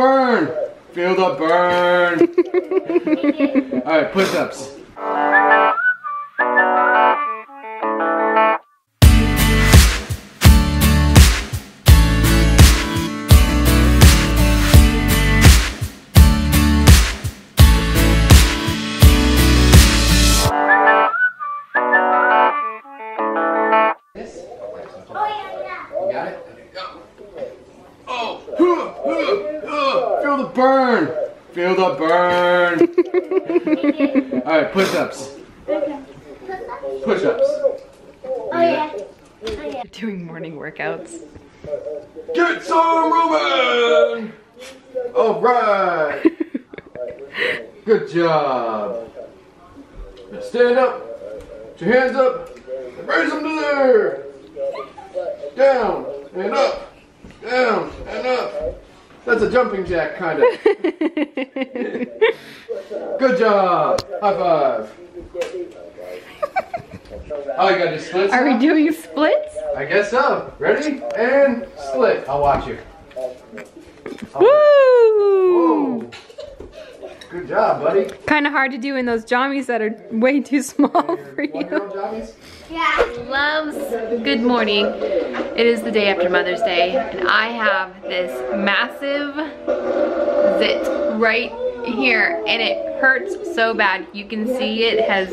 burn. Feel the burn. All right, push-ups. All right, push-ups. Push-ups. Oh yeah. Oh, doing morning workouts. Get some moving. All right. Good job. Now stand up. Put your hands up. And raise them to there. Down and up. Down and up. That's a jumping jack, kind of. Good job. High five. Oh, you gotta do splits Are we doing splits? I guess so. Ready? And split. I'll watch you. Woo! Whoa. Good job, buddy. Kind of hard to do in those jammies that are way too small for One year you. Loves, good morning. It is the day after Mother's Day, and I have this massive zit right here, and it hurts so bad. You can see it has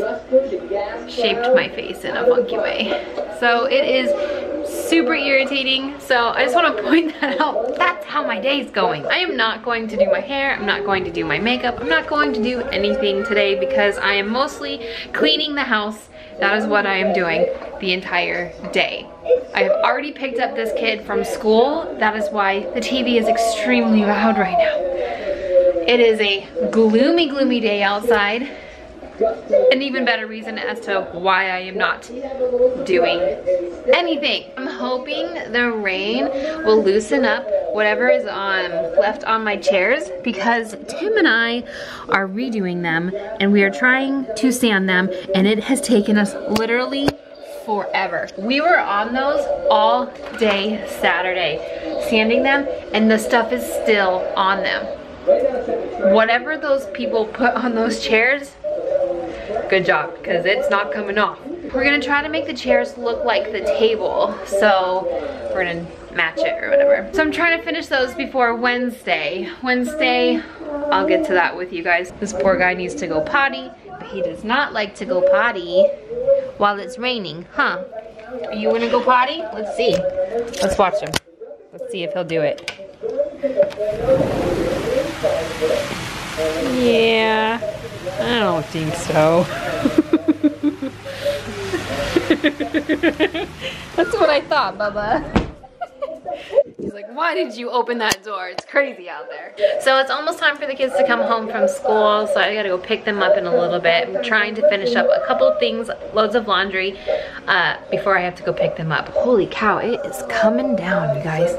shaped my face in a funky way. So it is super irritating. So I just want to point that out. That's how my day's going. I am not going to do my hair. I'm not going to do my makeup. I'm not going to do anything today because I am mostly cleaning the house. That is what I am doing the entire day. I have already picked up this kid from school. That is why the TV is extremely loud right now. It is a gloomy, gloomy day outside. An even better reason as to why I am not doing anything. I'm hoping the rain will loosen up whatever is on left on my chairs because Tim and I are redoing them and we are trying to sand them and it has taken us literally forever. We were on those all day Saturday sanding them and the stuff is still on them. Whatever those people put on those chairs good job because it's not coming off. We're gonna try to make the chairs look like the table. So we're gonna match it or whatever. So I'm trying to finish those before Wednesday. Wednesday, I'll get to that with you guys. This poor guy needs to go potty, but he does not like to go potty while it's raining, huh? Are you gonna go potty? Let's see. Let's watch him. Let's see if he'll do it. Yeah, I don't think so. That's what I thought, Bubba. He's like, why did you open that door? It's crazy out there. So it's almost time for the kids to come home from school, so I gotta go pick them up in a little bit. I'm trying to finish up a couple things, loads of laundry, uh, before I have to go pick them up. Holy cow, it is coming down, you guys.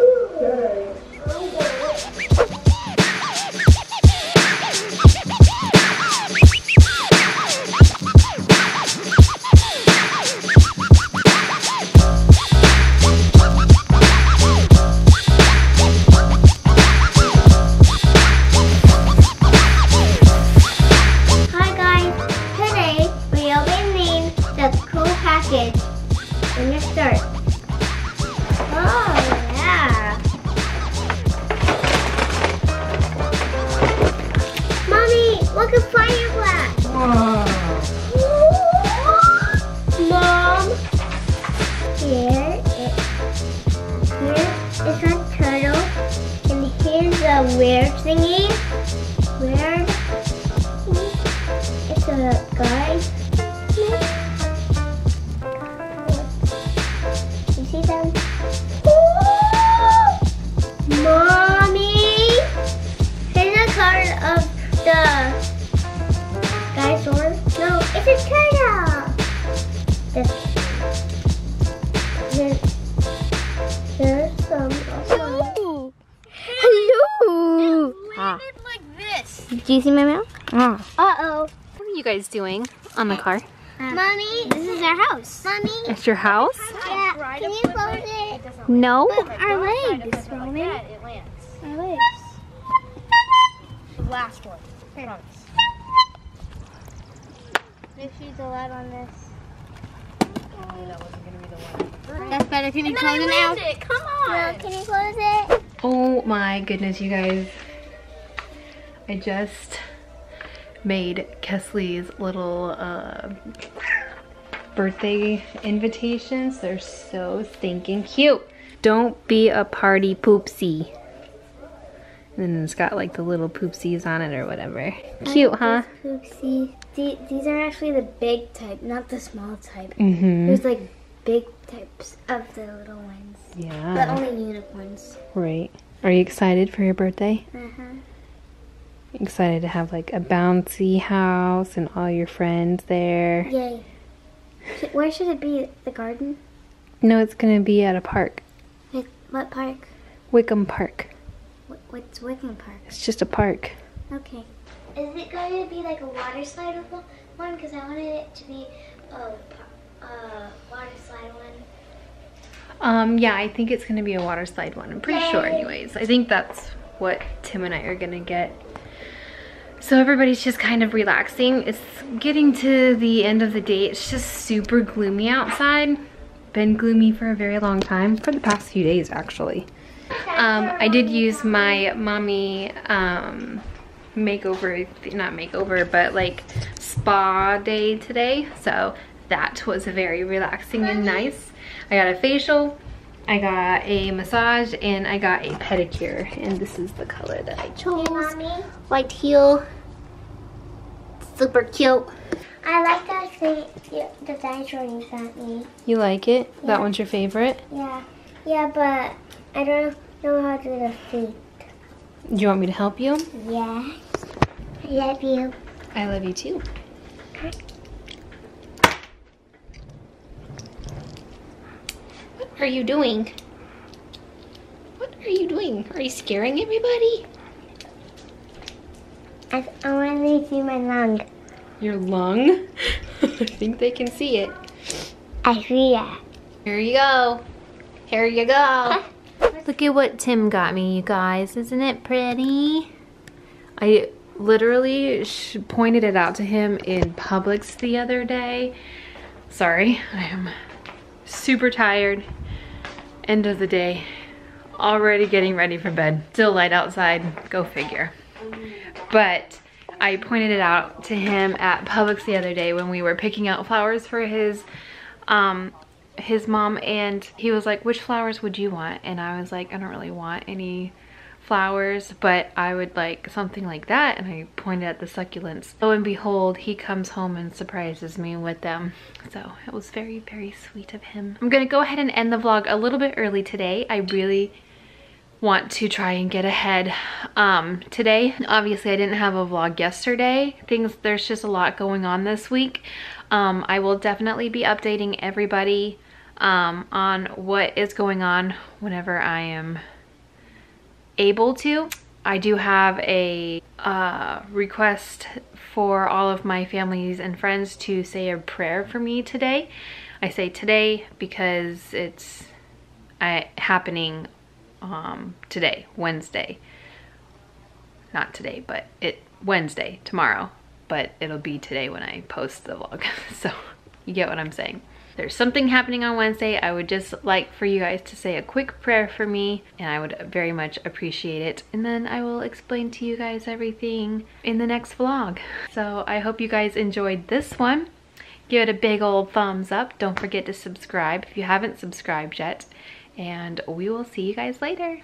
Your. Oh yeah. Mommy, look at Fireblast. Mom. Here it here is a turtle and here's a weird thingy. Weird it's a guy. Ah. like this. Do you see my mouth? Ah. Uh oh. What are you guys doing on the car? Mommy, this is our house. Mommy, It's your house? yeah, can you close it? No. Our legs, Roman. Our legs. last one. I promise. Make sure you go on this. that wasn't gonna be. That's better. Can you close it now? Come No, can you close it? Oh my goodness, you guys. I just made Kelsey's little uh, birthday invitations. They're so stinking cute. Don't be a party poopsie. And then it's got like the little poopsies on it or whatever. Cute, huh? Poopsie. The- These are actually the big type, not the small type. Mm-hmm. There's like big types of the little ones, Yeah. but only unicorns. Right. Are you excited for your birthday? Uh-huh. Excited to have like a bouncy house and all your friends there. Yay. Where should it be? The garden? No, it's gonna be at a park. Wait, What park? Wickham Park. Wh- What's Wickham Park? It's just a park. Okay. Is it going to be like a water slide one? One, because I wanted it to be a uh, water slide one. Um, yeah, I think it's gonna be a water slide one. I'm pretty sure anyways. I think that's what Tim and I are gonna get. So everybody's just kind of relaxing. It's getting to the end of the day. It's just super gloomy outside. Been gloomy for a very long time, for the past few days actually. Um, I did use my mommy um, makeover, not makeover, but like spa day today. So that was very relaxing and nice. I got a facial, I got a massage, and I got a pedicure. And this is the color that I chose. Hey, mommy. White heel. Super cute. I like that thing, yeah, the dinosaur you got me. You like it? That one's your favorite? Yeah. Yeah, but I don't know how to do the feet. Do you want me to help you? Yeah. I love you. I love you too. Are you doing? What are you doing? Are you scaring everybody? I, I want to see my lung. Your lung? I think they can see it. I see it. Here you go. Here you go. Look at what Tim got me, you guys. Isn't it pretty? I literally sh pointed it out to him in Publix the other day. Sorry, I am super tired. End of the day. Already getting ready for bed. Still light outside. Go figure. But I pointed it out to him at Publix the other day when we were picking out flowers for his um his mom and he was like which flowers would you want and I was like I don't really want any flowers but I would like something like that and I pointed at the succulents. Lo and behold he comes home and surprises me with them. So it was very very sweet of him. I'm gonna go ahead and end the vlog a little bit early today. I really want to try and get ahead. Um today obviously i didn't have a vlog yesterday. Things there's just a lot going on this week. Um i will definitely be updating everybody um on what is going on whenever i am able to i do have a uh request for all of my families and friends to say a prayer for me today i say today because it's uh, happening um, today, Wednesday. Not today, but it Wednesday, tomorrow. But it'll be today when I post the vlog. so you get what I'm saying. There's something happening on Wednesday. I would just like for you guys to say a quick prayer for me and I would very much appreciate it. And then I will explain to you guys everything in the next vlog. So I hope you guys enjoyed this one. Give it a big old thumbs up. Don't forget to subscribe if you haven't subscribed yet and we will see you guys later.